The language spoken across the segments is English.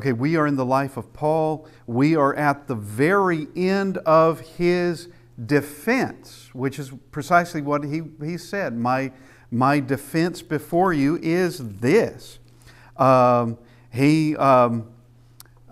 Okay, we are in the life of Paul. We are at the very end of his defense, which is precisely what he, he said. My, my defense before you is this. Um, he, um,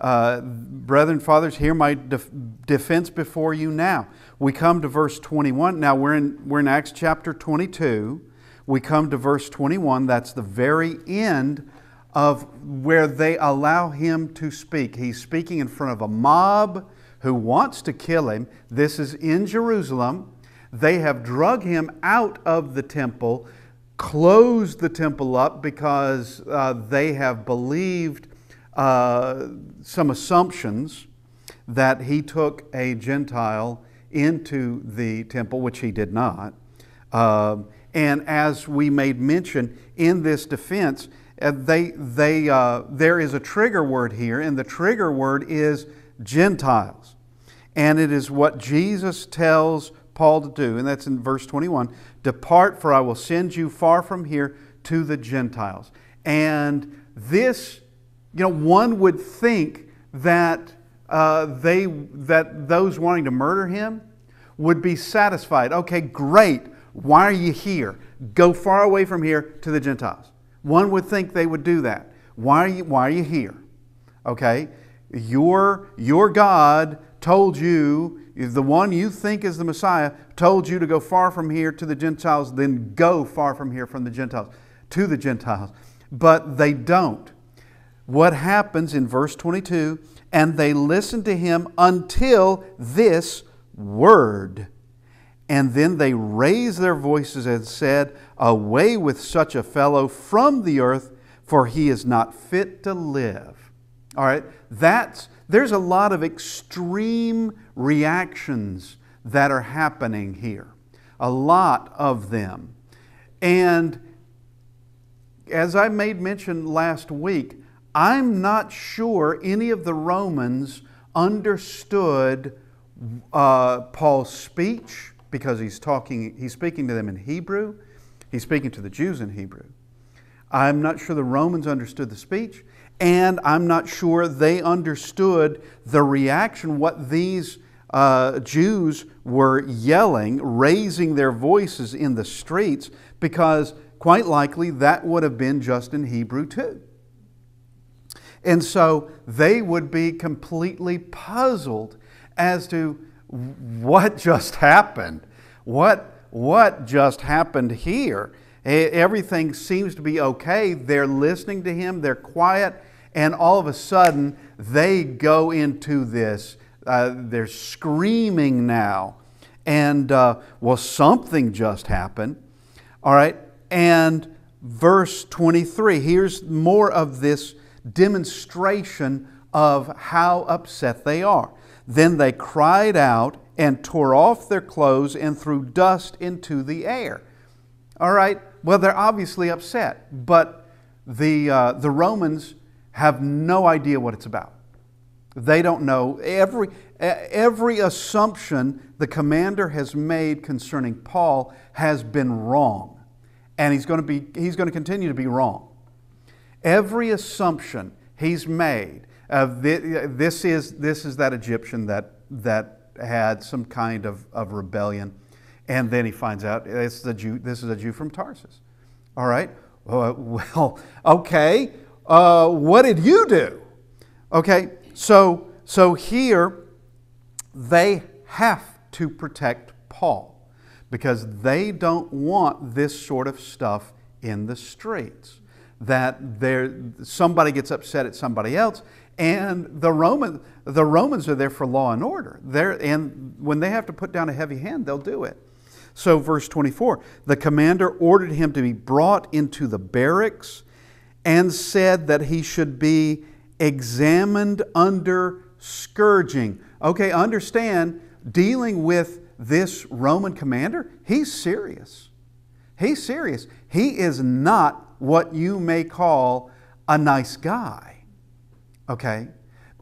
uh, brethren, fathers, hear my def- defense before you now. We come to verse 21. Now we're in, we're in Acts chapter 22. We come to verse 21. That's the very end of where they allow him to speak. He's speaking in front of a mob who wants to kill him. This is in Jerusalem. They have drug him out of the temple, closed the temple up because uh, they have believed uh, some assumptions that he took a Gentile into the temple, which he did not. Uh, and as we made mention in this defense, they, they, uh, there is a trigger word here, and the trigger word is Gentiles. And it is what Jesus tells Paul to do, and that's in verse 21 Depart, for I will send you far from here to the Gentiles. And this, you know, one would think that, uh, they, that those wanting to murder him would be satisfied. Okay, great. Why are you here? Go far away from here to the Gentiles. One would think they would do that. Why are you, why are you here? Okay? Your, your God told you, the one you think is the Messiah, told you to go far from here to the Gentiles, then go far from here from the Gentiles to the Gentiles. But they don't. What happens in verse 22? And they listened to him until this word. And then they raised their voices and said, Away with such a fellow from the earth, for he is not fit to live. All right, that's, there's a lot of extreme reactions that are happening here, a lot of them. And as I made mention last week, I'm not sure any of the Romans understood uh, Paul's speech because he's talking, he's speaking to them in Hebrew. He's speaking to the Jews in Hebrew. I'm not sure the Romans understood the speech, and I'm not sure they understood the reaction, what these uh, Jews were yelling, raising their voices in the streets, because quite likely that would have been just in Hebrew too. And so they would be completely puzzled as to what just happened? What, what just happened here? Everything seems to be okay. They're listening to him, they're quiet, and all of a sudden they go into this. Uh, they're screaming now. And, uh, well, something just happened. All right. And verse 23, here's more of this demonstration of how upset they are. Then they cried out and tore off their clothes and threw dust into the air. All right, well, they're obviously upset, but the, uh, the Romans have no idea what it's about. They don't know. Every, every assumption the commander has made concerning Paul has been wrong, and he's going to, be, he's going to continue to be wrong. Every assumption he's made of this, is, this is that Egyptian that, that had some kind of, of rebellion. And then he finds out it's the Jew, this is a Jew from Tarsus. All right, uh, well, okay, uh, what did you do? Okay, so, so here they have to protect Paul because they don't want this sort of stuff in the streets. That there, somebody gets upset at somebody else and the, Roman, the Romans are there for law and order. They're, and when they have to put down a heavy hand, they'll do it. So, verse 24 the commander ordered him to be brought into the barracks and said that he should be examined under scourging. Okay, understand, dealing with this Roman commander, he's serious. He's serious. He is not what you may call a nice guy okay?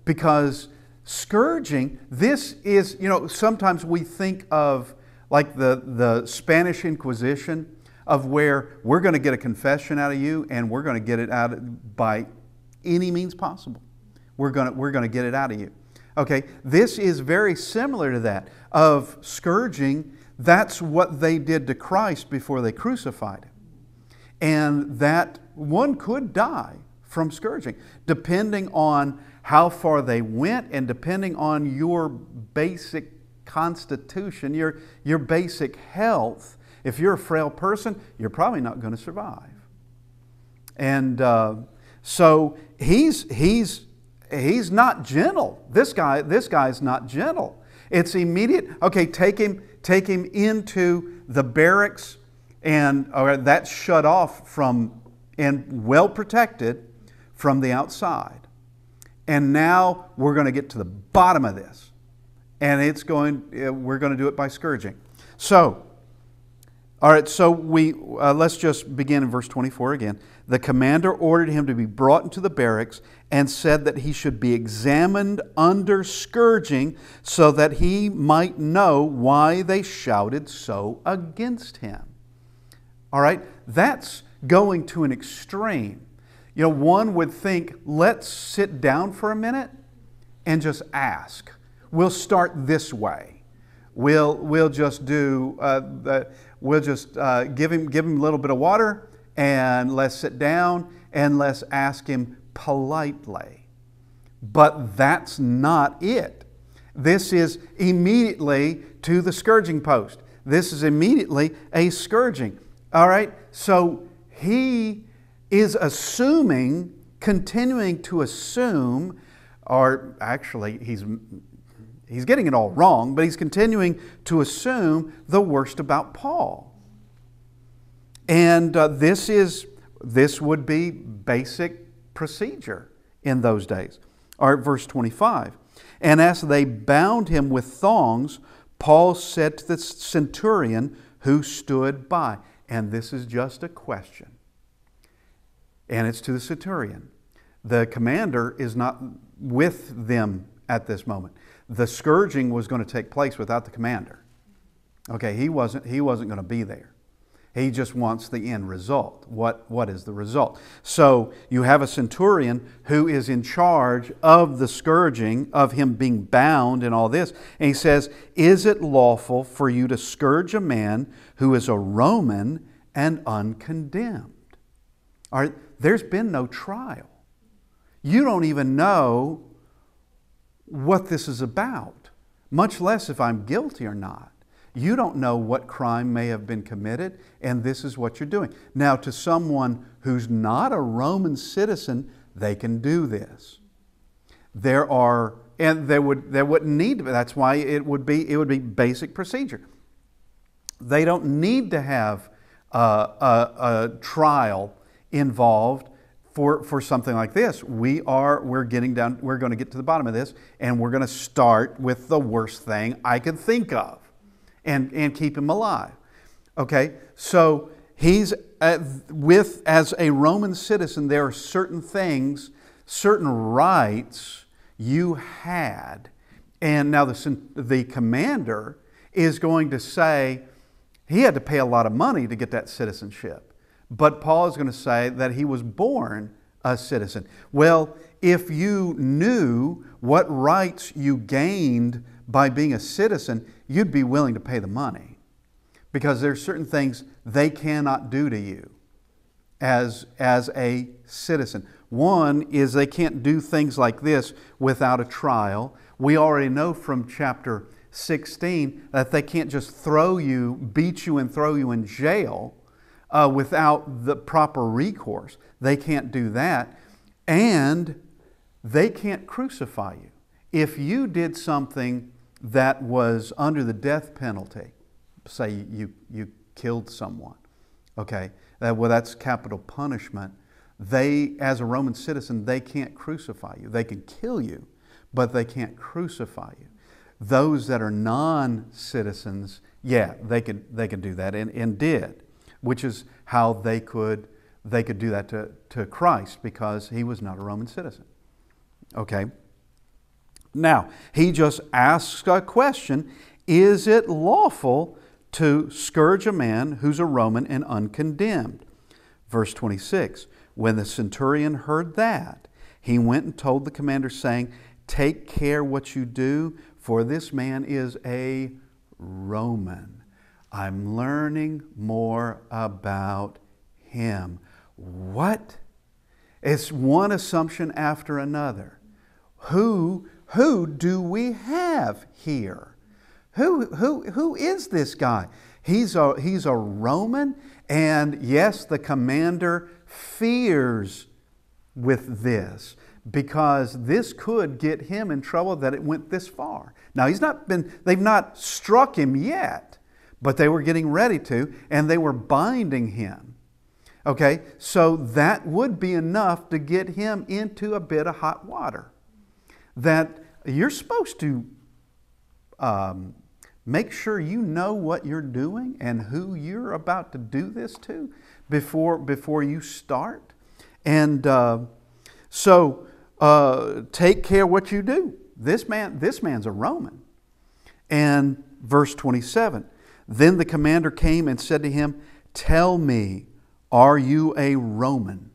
Because scourging, this is, you know, sometimes we think of like the, the Spanish Inquisition, of where we're going to get a confession out of you and we're going to get it out of by any means possible. we're going to, we're going to get it out of you. Okay, this is very similar to that of scourging. That's what they did to Christ before they crucified him. And that one could die from scourging, depending on how far they went and depending on your basic constitution, your, your basic health. If you're a frail person, you're probably not going to survive. And uh, so he's, he's, he's not gentle. This guy, this guy's not gentle. It's immediate. Okay, take him, take him into the barracks, and or that's shut off from and well protected from the outside. And now we're going to get to the bottom of this, and it's going. We're going to do it by scourging. So all right, so we uh, let's just begin in verse 24 again. The commander ordered him to be brought into the barracks and said that he should be examined under scourging so that he might know why they shouted so against him. All right, that's going to an extreme. You know, one would think, let's sit down for a minute and just ask. We'll start this way. We'll, we'll just do uh, the we'll just uh, give, him, give him a little bit of water and let's sit down and let's ask him politely. But that's not it. This is immediately to the scourging post. This is immediately a scourging. All right? So he is assuming, continuing to assume, or actually, he's he's getting it all wrong, but he's continuing to assume the worst about Paul. And uh, this is this would be basic procedure in those days. All right, verse 25. And as they bound him with thongs, Paul said to the centurion who stood by, and this is just a question. And it's to the centurion. The commander is not with them at this moment the scourging was going to take place without the commander. Okay, he wasn't, he wasn't going to be there. He just wants the end result. What, what is the result? So you have a centurion who is in charge of the scourging, of him being bound and all this. And he says, Is it lawful for you to scourge a man who is a Roman and uncondemned? All right, there's been no trial. You don't even know what this is about, much less if I'm guilty or not. You don't know what crime may have been committed, and this is what you're doing. Now, to someone who's not a Roman citizen, they can do this. There are, and there would there wouldn't need to be. That's why it would be it would be basic procedure. They don't need to have a, a, a trial involved for, for something like this. We are, we're getting down, we're going to get to the bottom of this, and we're going to start with the worst thing I could think of and, and keep him alive. Okay? So he's at, with, as a Roman citizen, there are certain things, certain rights you had. And now the, the commander is going to say he had to pay a lot of money to get that citizenship. But Paul is going to say that he was born a citizen. Well, if you knew what rights you gained by being a citizen, you'd be willing to pay the money because there's certain things they cannot do to you as, as a citizen. One is they can't do things like this without a trial. We already know from chapter 16 that they can't just throw you, beat you, and throw you in jail uh, without the proper recourse. They can't do that. And they can't crucify you. If you did something that was under the death penalty, say you, you killed someone, okay, uh, well, that's capital punishment. They, as a Roman citizen, they can't crucify you. They can kill you, but they can't crucify you. Those that are non citizens, yeah, they could, they could do that and, and did which is how they could, they could do that to, to Christ because he was not a Roman citizen. Okay? Now, he just asks a question Is it lawful to scourge a man who's a Roman and uncondemned? Verse 26 When the centurion heard that, he went and told the commander, saying, Take care what you do, for this man is a Roman. I'm learning more about him. What? It's one assumption after another. Who, who do we have here? Who, who, who is this guy? He's a, he's a Roman, and yes, the commander fears with this because this could get him in trouble that it went this far. Now he's not been they've not struck him yet, but they were getting ready to and they were binding him. Okay? So that would be enough to get him into a bit of hot water. That you're supposed to um, make sure you know what you're doing and who you're about to do this to before, before you start. And uh, so uh, take care what you do. This man, this man's a Roman. And verse 27 Then the commander came and said to him, Tell me, are you a Roman?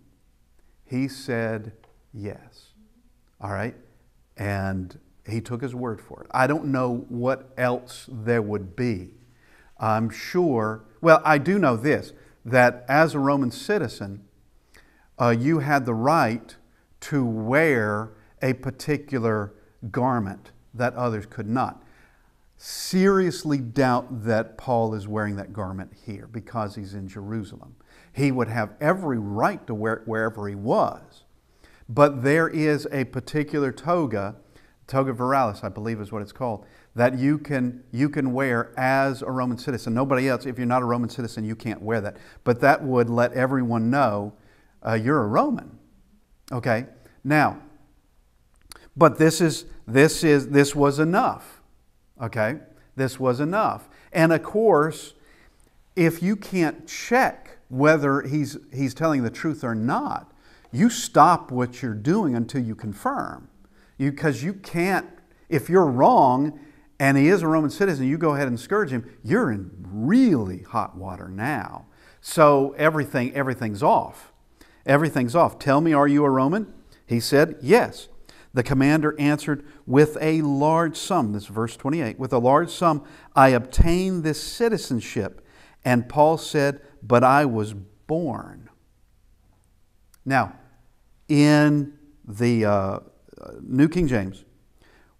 He said, Yes. All right. And he took his word for it. I don't know what else there would be. I'm sure, well, I do know this that as a Roman citizen, uh, you had the right to wear a particular garment that others could not. Seriously doubt that Paul is wearing that garment here because he's in Jerusalem. He would have every right to wear it wherever he was. But there is a particular toga, toga virilis, I believe is what it's called, that you can, you can wear as a Roman citizen. Nobody else, if you're not a Roman citizen, you can't wear that. But that would let everyone know uh, you're a Roman. Okay? Now, but this is this is this was enough. Okay? This was enough. And of course, if you can't check whether he's he's telling the truth or not, you stop what you're doing until you confirm. Because you, you can't if you're wrong and he is a Roman citizen, you go ahead and scourge him, you're in really hot water now. So everything everything's off. Everything's off. Tell me, are you a Roman? He said, Yes. The commander answered, With a large sum, this is verse 28, with a large sum I obtained this citizenship. And Paul said, But I was born. Now, in the uh, New King James,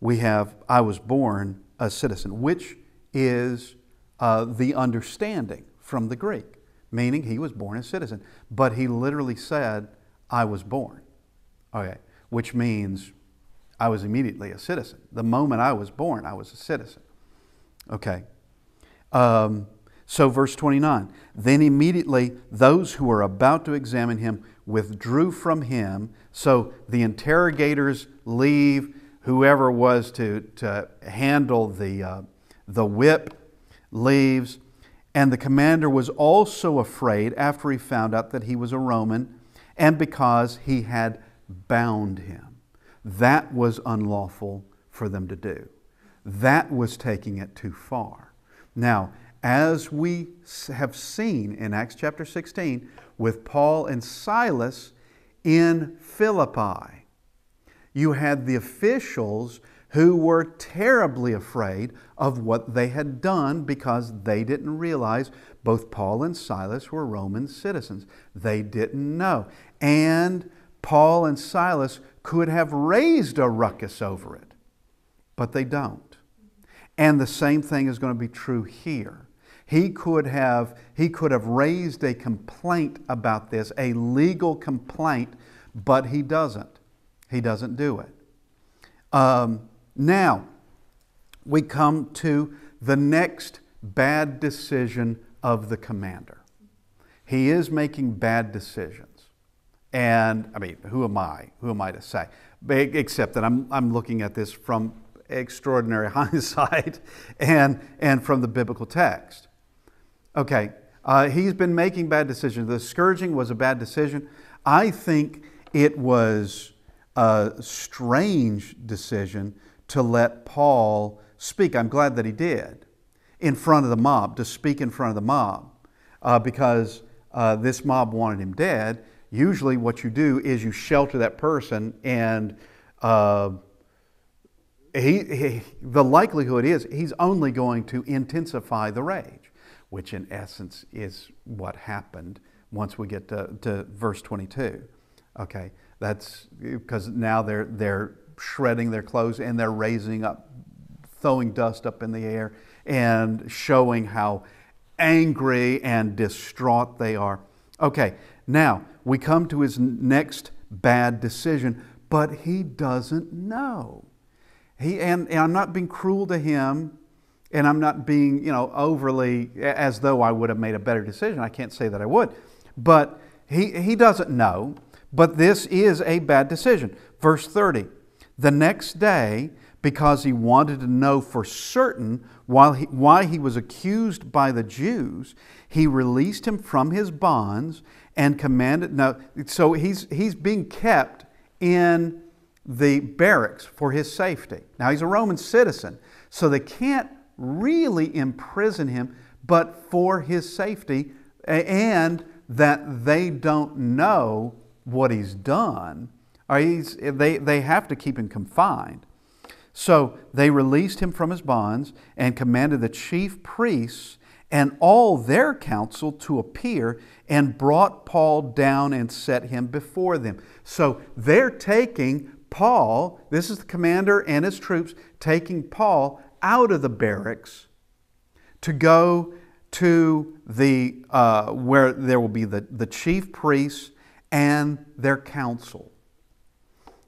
we have, I was born a citizen, which is uh, the understanding from the Greek meaning he was born a citizen. But he literally said, I was born. Okay, which means I was immediately a citizen. The moment I was born, I was a citizen. Okay. Um, so, verse 29 Then immediately those who were about to examine him withdrew from him. So the interrogators leave, whoever was to, to handle the, uh, the whip leaves. And the commander was also afraid after he found out that he was a Roman and because he had bound him. That was unlawful for them to do. That was taking it too far. Now, as we have seen in Acts chapter 16 with Paul and Silas in Philippi, you had the officials who were terribly afraid of what they had done because they didn't realize both Paul and Silas were Roman citizens. They didn't know. And Paul and Silas could have raised a ruckus over it, but they don't. And the same thing is going to be true here. He could have, he could have raised a complaint about this, a legal complaint, but he doesn't. He doesn't do it. Um, now, we come to the next bad decision of the commander. He is making bad decisions. And I mean, who am I? Who am I to say? Except that I'm, I'm looking at this from extraordinary hindsight and, and from the biblical text. Okay, uh, he's been making bad decisions. The scourging was a bad decision. I think it was a strange decision to let Paul speak. I'm glad that he did in front of the mob, to speak in front of the mob, uh, because uh, this mob wanted him dead. usually what you do is you shelter that person and uh, he, he, the likelihood is he's only going to intensify the rage, which in essence is what happened once we get to, to verse 22. Okay, that's because now they're, they're shredding their clothes and they're raising up, throwing dust up in the air and showing how angry and distraught they are. Okay, now we come to his next bad decision, but he doesn't know. He, and, and I'm not being cruel to him, and I'm not being, you know, overly as though I would have made a better decision. I can't say that I would. But he, he doesn't know, but this is a bad decision. Verse 30 The next day, because he wanted to know for certain while he, why he was accused by the Jews, he released him from his bonds and commanded. Now, so he's, he's being kept in the barracks for his safety. Now, he's a Roman citizen, so they can't really imprison him, but for his safety and that they don't know what he's done. Or he's, they, they have to keep him confined. So they released him from his bonds and commanded the chief priests and all their council to appear and brought Paul down and set him before them. So they're taking Paul, this is the commander and his troops, taking Paul out of the barracks to go to the uh, where there will be the, the chief priests and their council.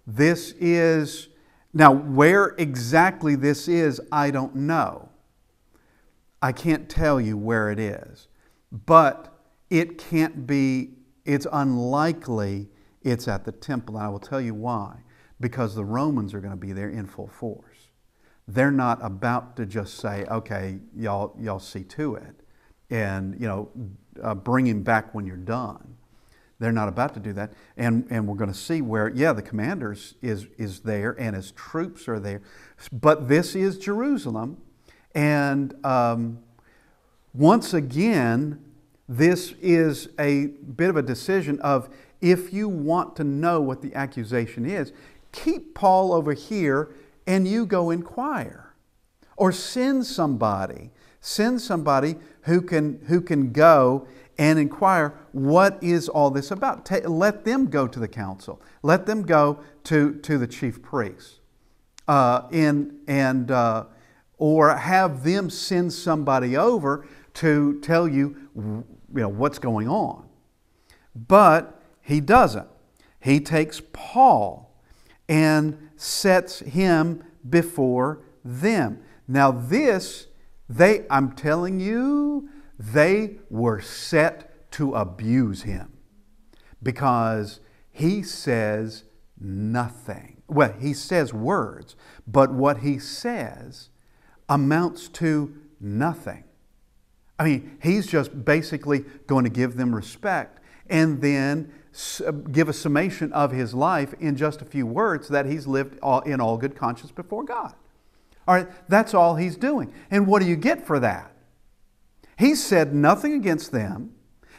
This is now where exactly this is, I don't know. I can't tell you where it is, but it can't be, it's unlikely it's at the temple, and I will tell you why. Because the Romans are going to be there in full force. They're not about to just say, okay, y'all, y'all see to it and you know uh, bring him back when you're done. They're not about to do that, and and we're going to see where yeah the commanders is is there and his troops are there, but this is Jerusalem, and um, once again this is a bit of a decision of if you want to know what the accusation is, keep Paul over here and you go inquire, or send somebody Send somebody who can, who can go and inquire what is all this about. let them go to the council. Let them go to, to the chief priests. Uh, and, and, uh, or have them send somebody over to tell you, you know, what's going on. But he doesn't. He takes Paul and sets him before them. Now, this they, I'm telling you, they were set to abuse him because he says nothing. Well, he says words, but what he says amounts to nothing. I mean, he's just basically going to give them respect and then Uh, give a summation of his life in just a few words that he's lived in all good conscience before God. All right, that's all he's doing. And what do you get for that? He said nothing against them.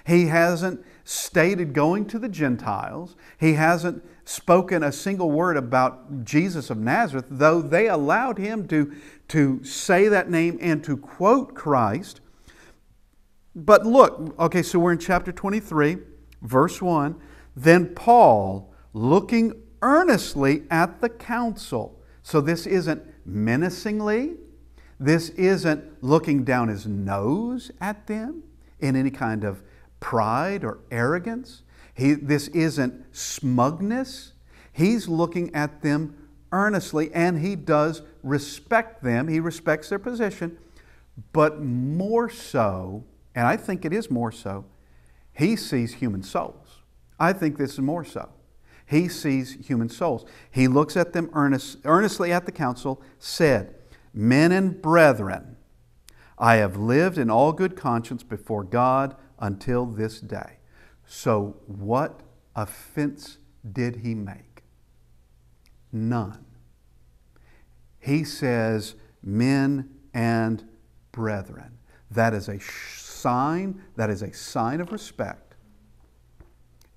He hasn't stated going to the Gentiles. He hasn't spoken a single word about Jesus of Nazareth, though they allowed him to, to say that name and to quote Christ. But look, okay, so we're in chapter 23, verse 1. Then Paul, looking earnestly at the council. So this isn't menacingly. This isn't looking down his nose at them in any kind of pride or arrogance. He, this isn't smugness. He's looking at them earnestly and he does respect them. He respects their position, but more so, and I think it is more so, he sees human souls. I think this is more so. He sees human souls. He looks at them earnest, earnestly at the council, said, Men and brethren, I have lived in all good conscience before God until this day. So, what offense did he make? None. He says, Men and brethren. That is a sign, that is a sign of respect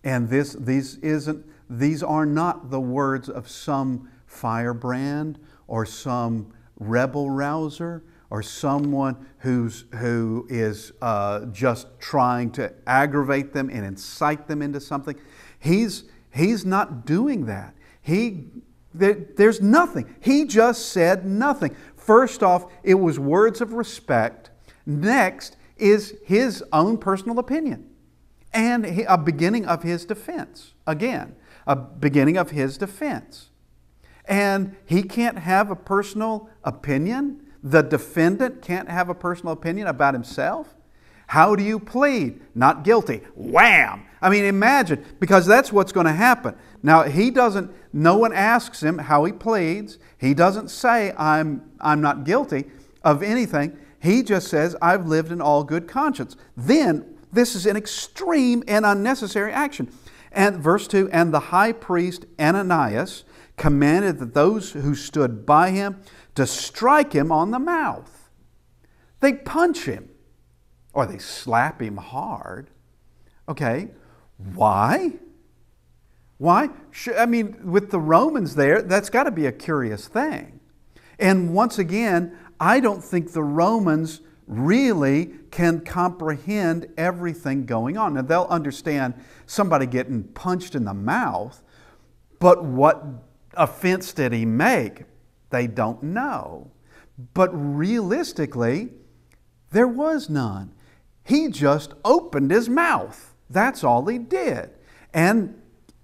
And this, these, isn't, these are not the words of some firebrand or some rebel rouser or someone who's, who is uh, just trying to aggravate them and incite them into something. He's, he's not doing that. He, there, there's nothing. He just said nothing. First off, it was words of respect. Next is his own personal opinion and a beginning of his defense. Again, a beginning of his defense. And he can't have a personal opinion the defendant can't have a personal opinion about himself? How do you plead? Not guilty. Wham! I mean, imagine, because that's what's going to happen. Now, he doesn't, no one asks him how he pleads. He doesn't say, I'm, I'm not guilty of anything. He just says, I've lived in all good conscience. Then, this is an extreme and unnecessary action. And verse 2 And the high priest Ananias commanded that those who stood by him to strike him on the mouth. They punch him or they slap him hard. Okay, why? Why? I mean, with the Romans there, that's got to be a curious thing. And once again, I don't think the Romans really can comprehend everything going on. Now, they'll understand somebody getting punched in the mouth, but what offense did he make? They don't know. But realistically, there was none. He just opened his mouth. That's all he did. And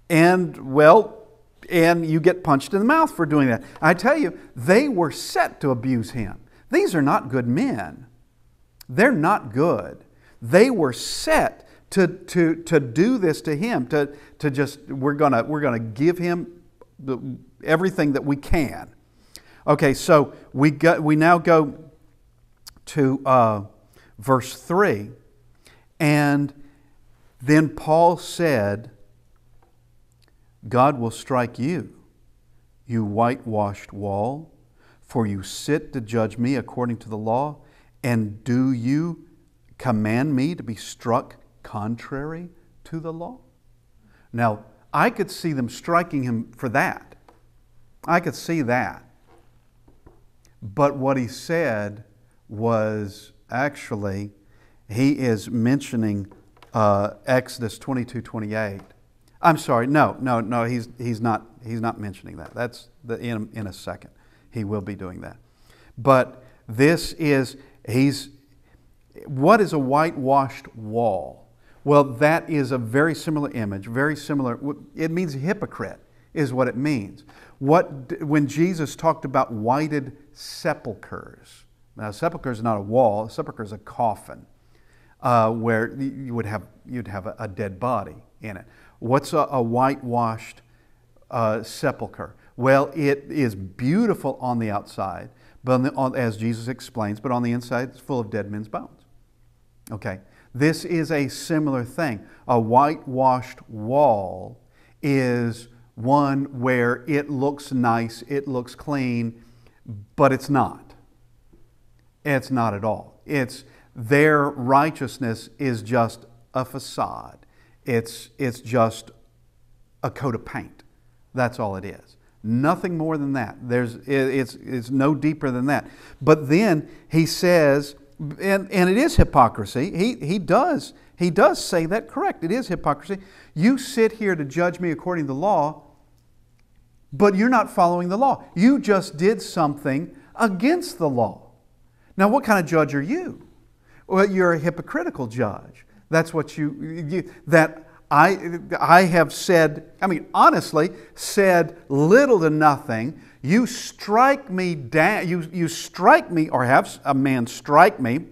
and well, and you get punched in the mouth for doing that. I tell you, they were set to abuse him. These are not good men. They're not good. They were set to, to, to do this to him, to, to just, we're going to we're gonna give him the, everything that we can. Okay, so we, go, we now go to uh, verse 3. And then Paul said, God will strike you, you whitewashed wall, for you sit to judge me according to the law. And do you command me to be struck contrary to the law? Now, I could see them striking him for that. I could see that. But what he said was actually, he is mentioning uh, Exodus 22 28. I'm sorry, no, no, no, he's, he's, not, he's not mentioning that. That's the, in, in a second. He will be doing that. But this is, he's, what is a whitewashed wall? Well, that is a very similar image, very similar. It means hypocrite, is what it means. What, when Jesus talked about whited sepulchres, now sepulchre is not a wall, a sepulchre is a coffin uh, where you would have, you'd have a, a, dead body in it. What's a, a whitewashed uh, sepulchre? Well, it is beautiful on the outside, but the, on, as Jesus explains, but on the inside it's full of dead men's bones. Okay, this is a similar thing. A whitewashed wall is one where it looks nice, it looks clean, but it's not. It's not at all. It's their righteousness is just a facade. It's, it's just a coat of paint. That's all it is. Nothing more than that. There's, it's, it's no deeper than that. But then he says, and, and it is hypocrisy. He, he, does, he does say that correct. It is hypocrisy. You sit here to judge me according to the law, but you're not following the law. You just did something against the law. Now, what kind of judge are you? Well, you're a hypocritical judge. That's what you, you that I, I have said, I mean, honestly, said little to nothing. You strike me down, you, you strike me, or have a man strike me,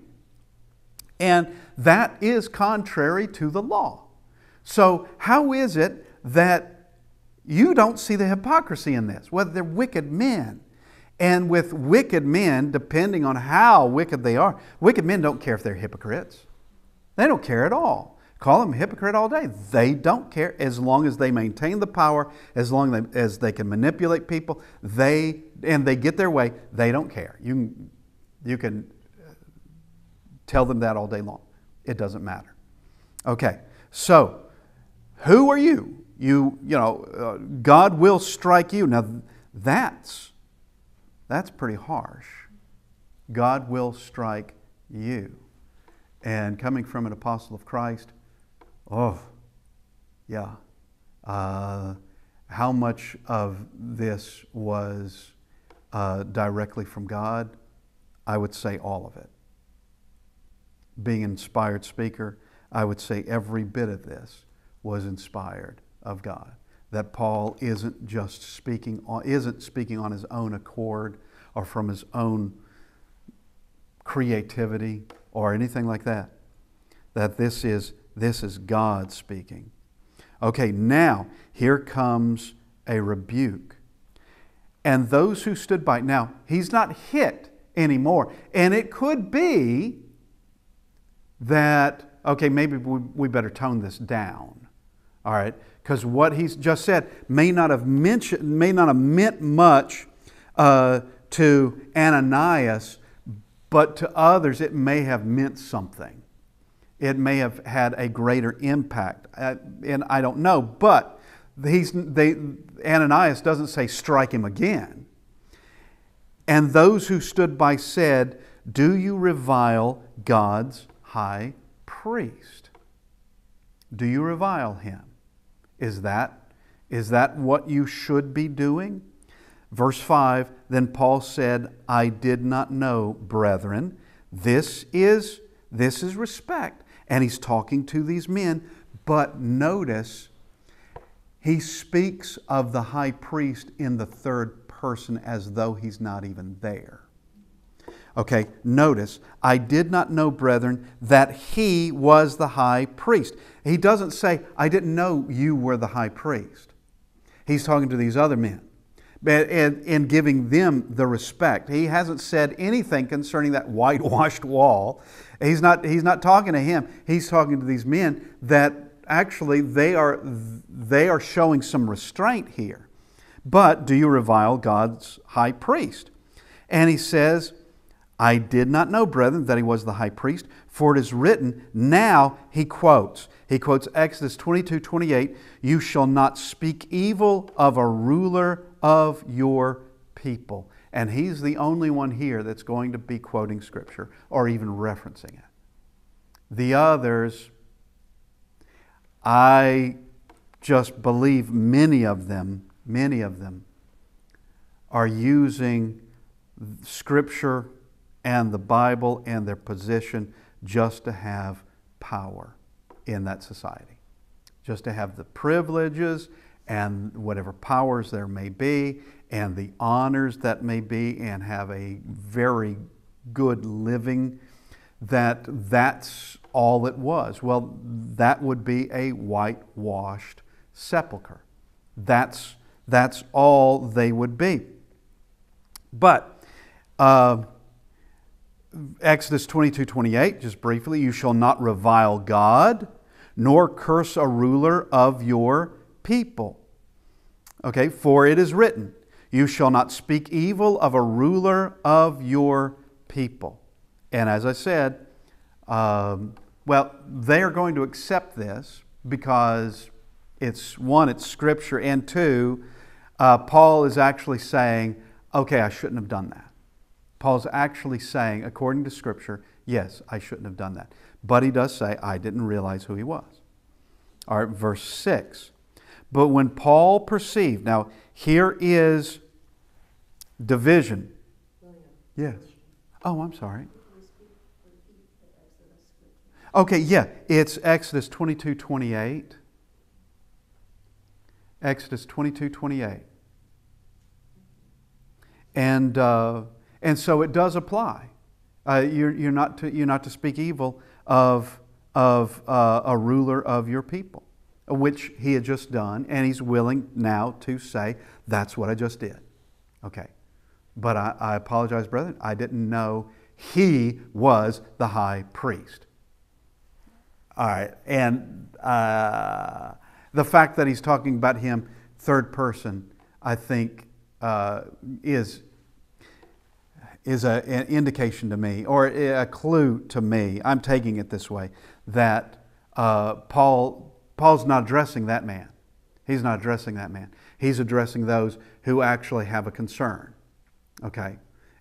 and that is contrary to the law. So, how is it that you don't see the hypocrisy in this, whether they're wicked men. And with wicked men, depending on how wicked they are, wicked men don't care if they're hypocrites. They don't care at all. Call them a hypocrite all day. They don't care as long as they maintain the power, as long as they can manipulate people. They and they get their way. They don't care. You you can tell them that all day long. It doesn't matter. Okay, so Who are you? You, you know, uh, God will strike you. Now, that's, that's pretty harsh. God will strike you. And coming from an apostle of Christ, oh, yeah. Uh, how much of this was uh, directly from God? I would say all of it. Being an inspired speaker, I would say every bit of this was inspired of God. That Paul isn't just speaking on, isn't speaking on his own accord or from his own creativity or anything like that. That this is, this is God speaking. Okay, now here comes a rebuke. And those who stood by, now he's not hit anymore. And it could be that, okay, maybe we, better tone this down. All right? Because what he's just said may not have mentioned, may not have meant much uh, to Ananias, but to others it may have meant something. It may have had a greater impact. Uh, and I don't know, but he's, they, Ananias doesn't say strike him again. And those who stood by said, Do you revile God's high priest? Do you revile him? Is that, is that what you should be doing? Verse 5 Then Paul said, I did not know, brethren. This is, this is respect. And he's talking to these men. But notice, he speaks of the high priest in the third person as though he's not even there. Okay, notice, I did not know, brethren, that he was the high priest. He doesn't say, I didn't know you were the high priest. He's talking to these other men and, giving them the respect. He hasn't said anything concerning that whitewashed wall. He's not, he's not talking to him. He's talking to these men that actually they are, they are showing some restraint here. But do you revile God's high priest? And he says, I did not know, brethren, that he was the high priest, for it is written, now he quotes. He quotes Exodus 22 28, You shall not speak evil of a ruler of your people. And he's the only one here that's going to be quoting Scripture or even referencing it. The others, I just believe many of them, many of them, are using Scripture and the Bible and their position just to have power in that society, just to have the privileges and whatever powers there may be and the honors that may be and have a very good living that that's all it was. Well that would be a whitewashed sepulcher. That's that's all they would be. But uh, Exodus 22 28, just briefly, you shall not revile God, nor curse a ruler of your people. Okay, for it is written, You shall not speak evil of a ruler of your people. And as I said, um, well, they are going to accept this because it's one, it's scripture, and two, uh, Paul is actually saying, okay, I shouldn't have done that. Paul's actually saying, according to Scripture, yes, I shouldn't have done that. But he does say, I didn't realize who he was. All right, verse 6. But when Paul perceived, now here is division. Yes. Oh, I'm sorry. Okay, yeah, it's Exodus 22 28. Exodus 22 28. And. Uh, and so it does apply. Uh, you're, you're, not to, you're not to speak evil of, of uh, a ruler of your people, which he had just done, and he's willing now to say, That's what I just did. Okay. But I, I apologize, brethren. I didn't know he was the high priest. All right. And uh, the fact that he's talking about him third person, I think, uh, is is a, an indication to me, or a clue to me, I'm taking it this way, that uh, Paul Paul's not addressing that man. He's not addressing that man. He's addressing those who actually have a concern. Okay?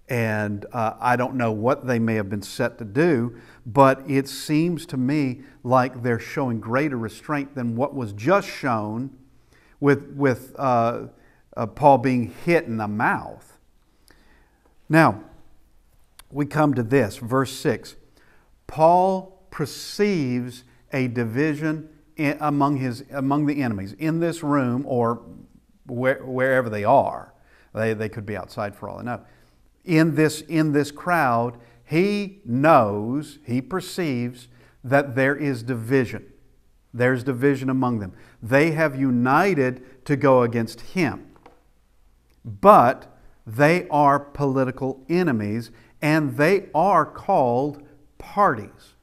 And uh, I don't know what they may have been set to do, but it seems to me like they're showing greater restraint than what was just shown with, with uh, uh, Paul being hit in the mouth. Now, we come to this, verse 6. Paul perceives a division among, his, among the enemies in this room or where, wherever they are. They, they could be outside for all I know in this, in this crowd, he knows, he perceives that there is division. There's division among them. They have united to go against him. But they are political enemies and they are called parties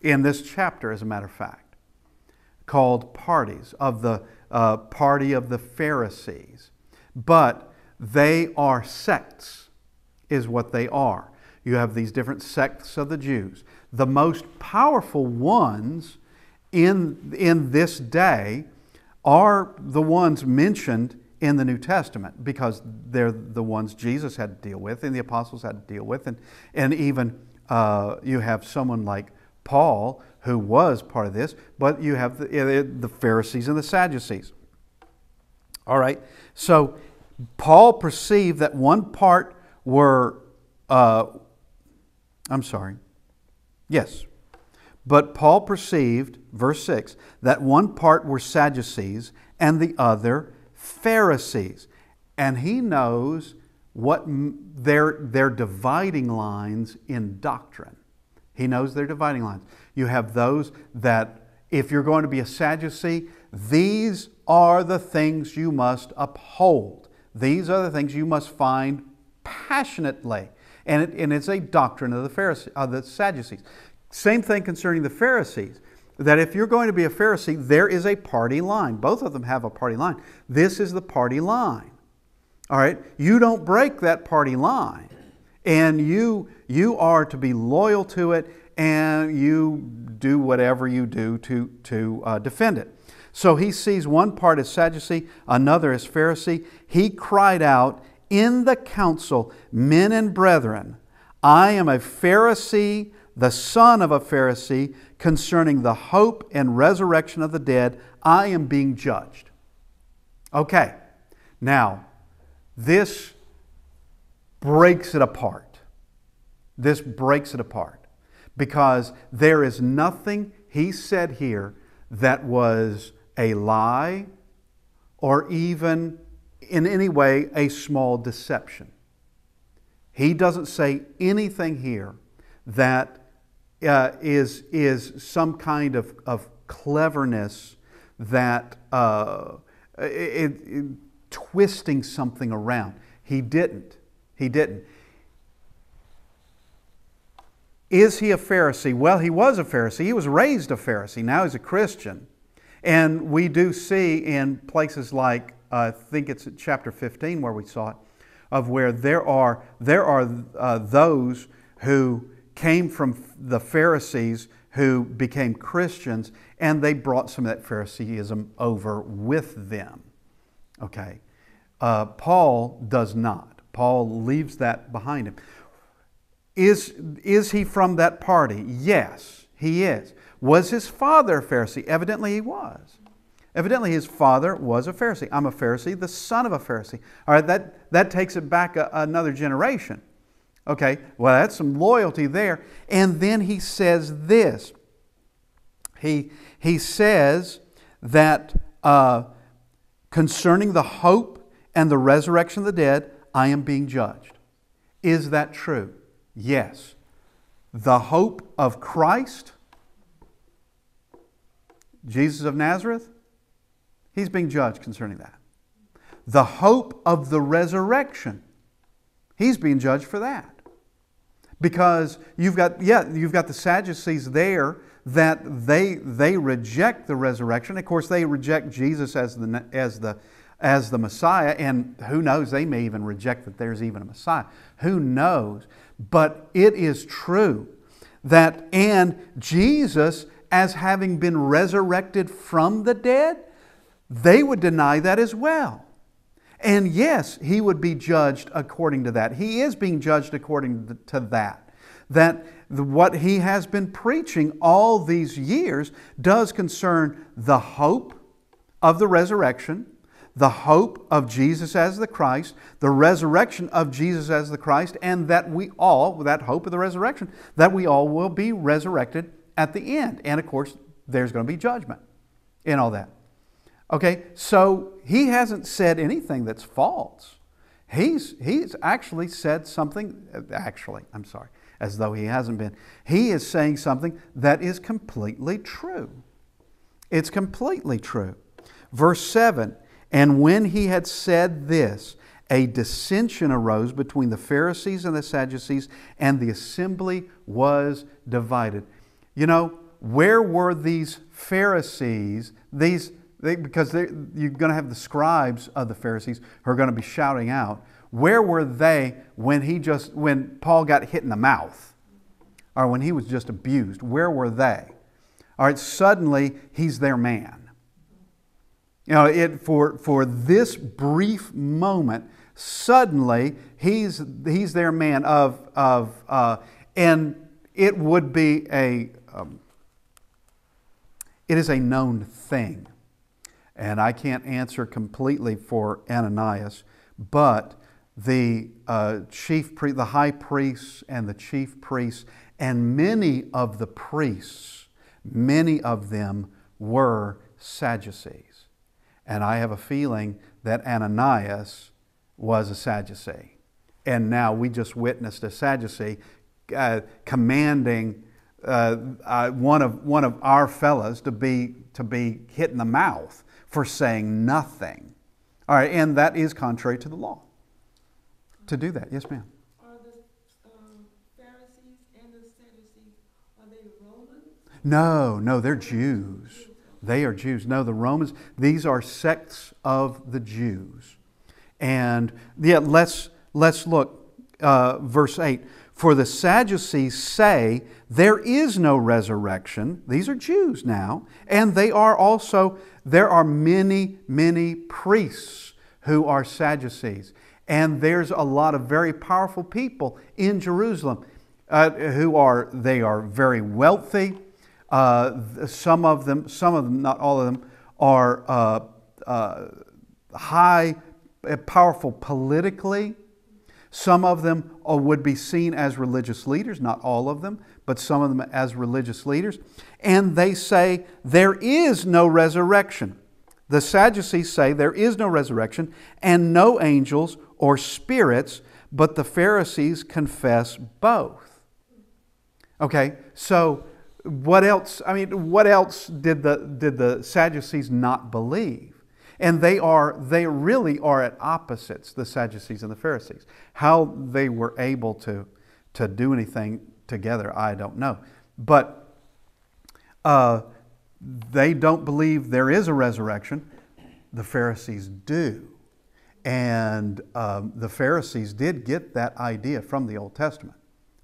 in this chapter, as a matter of fact. Called parties of the uh, party of the Pharisees. But they are sects is what they are. You have these different sects of the Jews. The most powerful ones in, in this day are the ones mentioned in the New Testament because they're the ones Jesus had to deal with and the apostles had to deal with. And, and even uh, you have someone like Paul who was part of this, but you have the, the Pharisees and the Sadducees. All right, so Paul perceived that one part were, uh, I'm sorry, yes. But Paul perceived, verse 6, that one part were Sadducees and the other Pharisees. And he knows what their, their dividing lines in doctrine. He knows their dividing lines. You have those that, if you're going to be a Sadducee, these are the things you must uphold. These are the things you must find passionately. And, it, and it's a doctrine of the, Pharisees, of the Sadducees. Same thing concerning the Pharisees that if you're going to be a Pharisee, there is a party line. Both of them have a party line. This is the party line. All right? You don't break that party line. And you, you are to be loyal to it and you do whatever you do to, to uh, defend it. So he sees one part as Sadducee, another as Pharisee. He cried out in the council, Men and brethren, I am a Pharisee, the son of a Pharisee, concerning the hope and resurrection of the dead. I am being judged. Okay, now, this breaks it apart. This breaks it apart because there is nothing he said here that was a lie or even in any way a small deception. He doesn't say anything here that uh, is is, some kind of, of cleverness that uh, it, it, twisting something around. He didn't. He didn't. Is he a Pharisee? Well, he was a Pharisee. He was raised a Pharisee. Now he's a Christian. And we do see in places like I think it's chapter 15 where we saw it, of where there are, there are uh, those who came from the Pharisees who became Christians and they brought some of that Phariseeism over with them. Okay. Uh, Paul does not. Paul leaves that behind him. Is, is he from that party? Yes, he is. Was his father a Pharisee? Evidently he was. Evidently, his father was a Pharisee. I'm a Pharisee, the son of a Pharisee. All right, that, that takes it back a, another generation. Okay, well, that's some loyalty there. And then he says this he, he says that uh, concerning the hope and the resurrection of the dead, I am being judged. Is that true? Yes. The hope of Christ, Jesus of Nazareth, He's being judged concerning that. The hope of the resurrection, he's being judged for that. Because you've got, yeah, you've got the Sadducees there that they, they reject the resurrection. Of course, they reject Jesus as the, as, the, as the Messiah, and who knows, they may even reject that there's even a Messiah. Who knows? But it is true that, and Jesus as having been resurrected from the dead, they would deny that as well. And yes, he would be judged according to that. He is being judged according to that. That what he has been preaching all these years does concern the hope of the resurrection, the hope of Jesus as the Christ, the resurrection of Jesus as the Christ, and that we all, that hope of the resurrection, that we all will be resurrected at the end. And of course, there's going to be judgment in all that. Okay, so he hasn't said anything that's false. He's, he's actually said something, actually, I'm sorry, as though he hasn't been. He is saying something that is completely true. It's completely true. Verse 7 And when he had said this, a dissension arose between the Pharisees and the Sadducees, and the assembly was divided. You know, where were these Pharisees, these they, because you're going to have the scribes of the Pharisees who are going to be shouting out. Where were they when he just when Paul got hit in the mouth, or when he was just abused? Where were they? All right, suddenly he's their man. You know, it for for this brief moment, suddenly he's he's their man of of uh, and it would be a um, it is a known thing and I can't answer completely for Ananias, but the uh, chief pri- the high priests and the chief priests and many of the priests, many of them were Sadducees. And I have a feeling that Ananias was a Sadducee. And now we just witnessed a Sadducee uh, commanding uh, uh, one, of, one of our fellows to be, to be hit in the mouth for saying nothing. All right, and that is contrary to the law to do that. Yes, ma'am. Are the um, Pharisees and the Sadducees, are they Romans? No, no, they're Jews. They are Jews. No, the Romans, these are sects of the Jews. And yeah, let's, let's look, uh, verse 8. For the Sadducees say there is no resurrection. These are Jews now. And they are also, there are many, many priests who are Sadducees. And there's a lot of very powerful people in Jerusalem uh, who are, they are very wealthy. Uh, some of them, some of them, not all of them, are uh, uh high, uh, powerful politically. Some of them uh, would be seen as religious leaders, not all of them, but some of them as religious leaders. And they say there is no resurrection. The Sadducees say there is no resurrection and no angels or spirits, but the Pharisees confess both. Okay, so what else? I mean, what else did the, did the Sadducees not believe? And they are, they really are at opposites, the Sadducees and the Pharisees. How they were able to, to do anything together, I don't know. But uh, they don't believe there is a resurrection. The Pharisees do. And um, the Pharisees did get that idea from the Old Testament.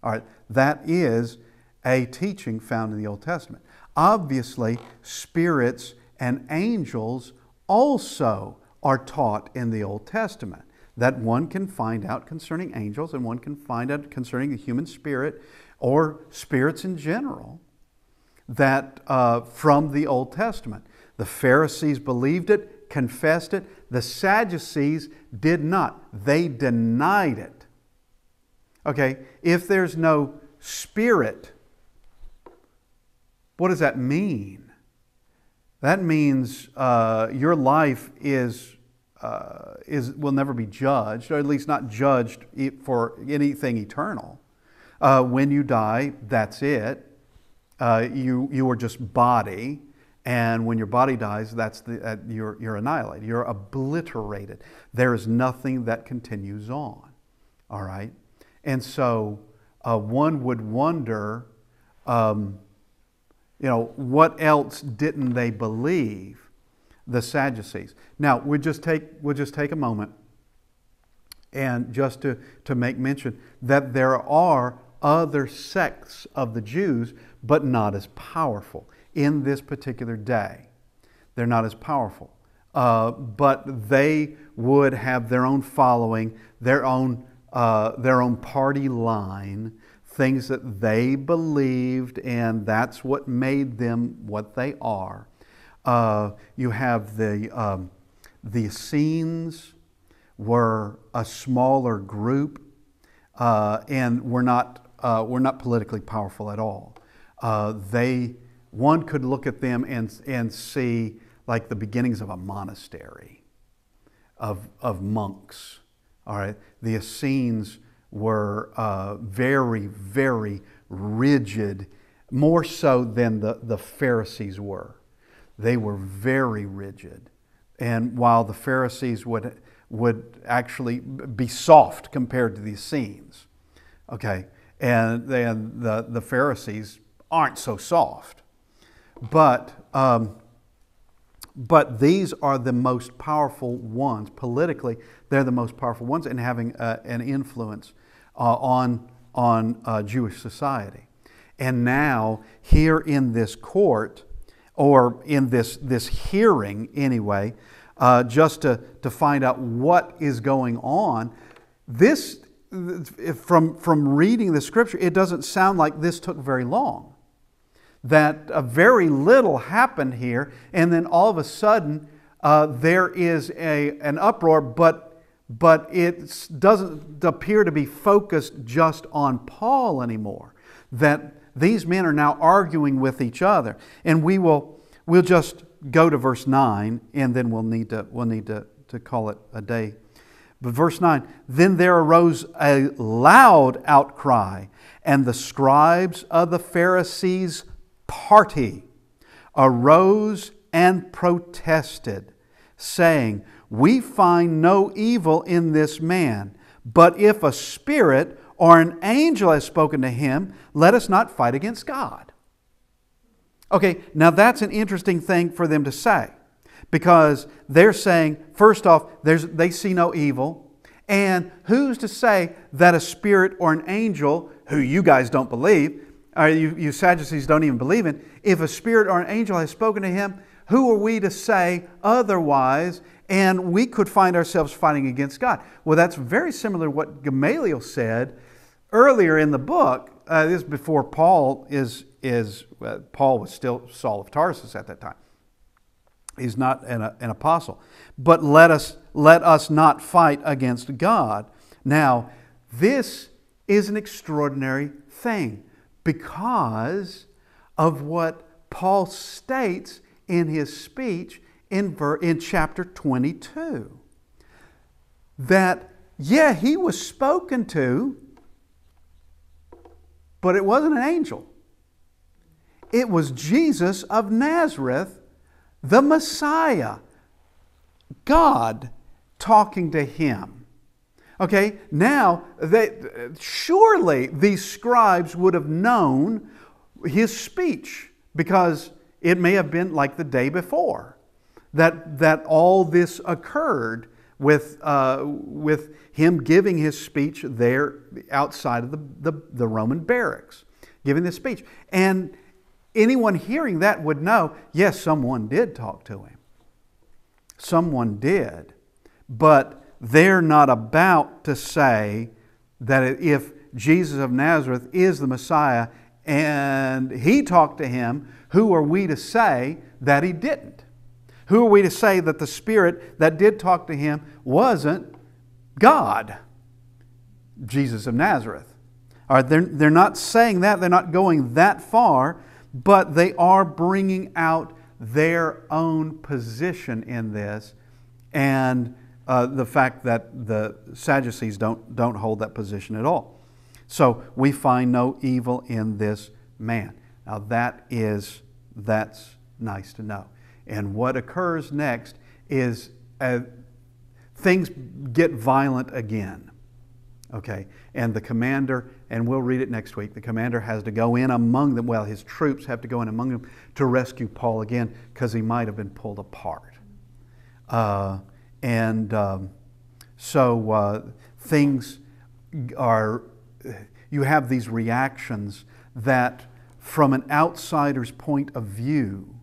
All right, that is a teaching found in the Old Testament. Obviously, spirits and angels also are taught in the Old Testament. That one can find out concerning angels and one can find out concerning the human spirit or spirits in general that uh, from the Old Testament. The Pharisees believed it, confessed it. The Sadducees did not. They denied it. Okay, if there's no spirit, what does that mean? That means uh, your life is, uh, is, will never be judged, or at least not judged for anything eternal. Uh, when you die, that's it. Uh, you, you are just body, and when your body dies, that's the, uh, you're, you're annihilated. You're obliterated. There is nothing that continues on. All right? And so uh, one would wonder. Um, you know, what else didn't they believe? The Sadducees. Now, we'll just take, we'll just take a moment and just to, to make mention that there are other sects of the Jews, but not as powerful. in this particular day. They're not as powerful. Uh, but they would have their own following, their own, uh, their own party line, things that they believed, and that's what made them what they are. Uh, you have the, um, the Essenes were a smaller group, uh, and were not, uh, were not politically powerful at all. Uh, they, one could look at them and, and see like the beginnings of a monastery of, of monks. All right, the Essenes were uh, very, very rigid, more so than the, the Pharisees were. They were very rigid. And while the Pharisees would, would actually be soft compared to the Essenes, okay, and then the, the Pharisees aren't so soft. But, um, but these are the most powerful ones. Politically, they're the most powerful ones in having uh, an influence uh, on, on uh, Jewish society. And now, here in this court, or in this, this hearing anyway, uh, just to, to find out what is going on, this, from, from reading the scripture, it doesn't sound like this took very long. That a very little happened here, and then all of a sudden, uh, there is a, an uproar, but but it doesn't appear to be focused just on Paul anymore. That these men are now arguing with each other. And we will we'll just go to verse 9 and then we'll need to we'll need to, to call it a day. But verse 9, then there arose a loud outcry, and the scribes of the Pharisees' party arose and protested, saying, we find no evil in this man. But if a spirit or an angel has spoken to him, let us not fight against God. Okay, now that's an interesting thing for them to say because they're saying, first off, they see no evil. And who's to say that a spirit or an angel, who you guys don't believe, or you, you Sadducees don't even believe in, if a spirit or an angel has spoken to him, who are we to say otherwise? And we could find ourselves fighting against God. Well, that's very similar to what Gamaliel said earlier in the book. Uh, this is before Paul is is uh, Paul was still Saul of Tarsus at that time. He's not an, an apostle, but let us let us not fight against God. Now, this is an extraordinary thing because of what Paul states in his speech in, ver, in chapter 22. That, yeah, he was spoken to, but it wasn't an angel. It was Jesus of Nazareth, the Messiah, God talking to him. Okay, now they, surely these scribes would have known his speech because it may have been like the day before that, that all this occurred with, uh, with him giving his speech there outside of the, the, the Roman barracks, giving this speech. And anyone hearing that would know yes, someone did talk to him. Someone did. But they're not about to say that if Jesus of Nazareth is the Messiah and he talked to him, who are we to say that he didn't? Who are we to say that the Spirit that did talk to him wasn't God, Jesus of Nazareth? All right, they're, they're not saying that, they're not going that far, but they are bringing out their own position in this and uh, the fact that the Sadducees don't, don't hold that position at all. So we find no evil in this man. Now that is, that's nice to know. And what occurs next is uh, things get violent again. Okay, and the commander, and we'll read it next week, the commander has to go in among them. Well, his troops have to go in among them to rescue Paul again because he might have been pulled apart. Uh, and um, so uh, things are, you have these reactions that from an outsider's point of view,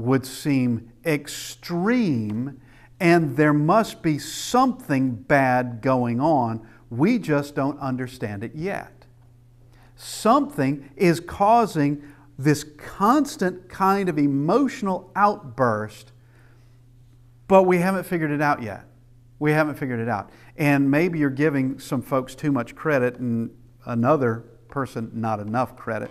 would seem extreme, and there must be something bad going on. We just don't understand it yet. Something is causing this constant kind of emotional outburst, but we haven't figured it out yet. We haven't figured it out. And maybe you're giving some folks too much credit and another person not enough credit.